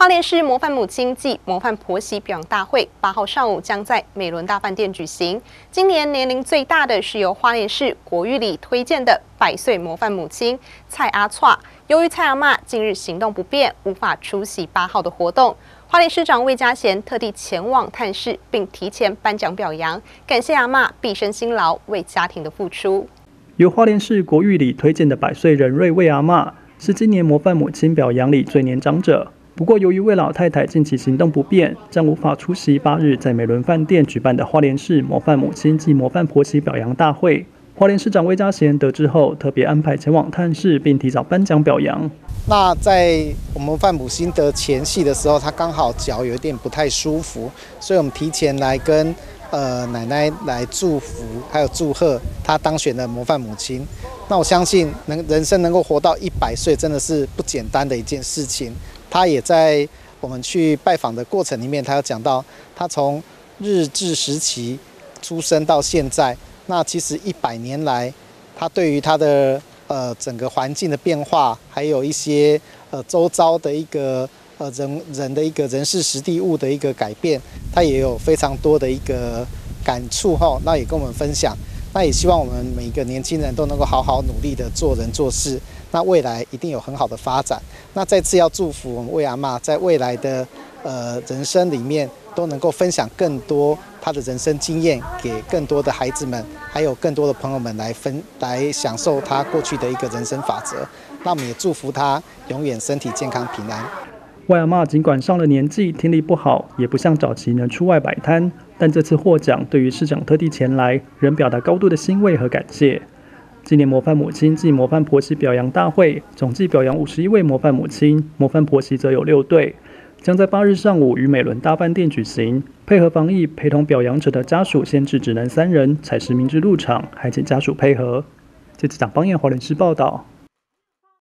花莲市模范母亲暨模范婆媳表扬大会八号上午将在美伦大饭店举行。今年年龄最大的是由花莲市国玉里推荐的百岁模范母亲蔡阿错。由于蔡阿妈近日行动不便，无法出席八号的活动，花莲市长魏家贤特地前往探视，并提前颁奖表扬，感谢阿妈毕生辛劳为家庭的付出。由花莲市国玉里推荐的百岁人瑞魏阿妈，是今年模范母亲表扬里最年长者。不过，由于魏老太太近期行动不便，将无法出席八日在美伦饭店举办的花莲市模范母亲及模范婆媳表扬大会。花莲市长魏家贤得知后，特别安排前往探视，并提早颁奖表扬。那在我们范母亲的前戏的时候，她刚好脚有点不太舒服，所以我们提前来跟呃奶奶来祝福，还有祝贺她当选的模范母亲。那我相信，能人生能够活到一百岁，真的是不简单的一件事情。他也在我们去拜访的过程里面，他有讲到，他从日治时期出生到现在，那其实一百年来，他对于他的呃整个环境的变化，还有一些呃周遭的一个呃人人的一个人事实地物的一个改变，他也有非常多的一个感触哈，那也跟我们分享。那也希望我们每一个年轻人都能够好好努力的做人做事，那未来一定有很好的发展。那再次要祝福我们魏阿妈在未来的呃人生里面都能够分享更多她的人生经验给更多的孩子们，还有更多的朋友们来分来享受她过去的一个人生法则。那我们也祝福她永远身体健康平安。外阿妈尽管上了年纪，听力不好，也不像早期能出外摆摊，但这次获奖，对于市长特地前来，仍表达高度的欣慰和感谢。今年模范母亲暨模范婆媳表扬大会，总计表扬五十一位模范母亲，模范婆媳则有六对，将在八日上午于美伦大饭店举行。配合防疫，陪同表扬者的家属限制只能三人，采实名制入场，还请家属配合。记者蒋邦彦华联市报道。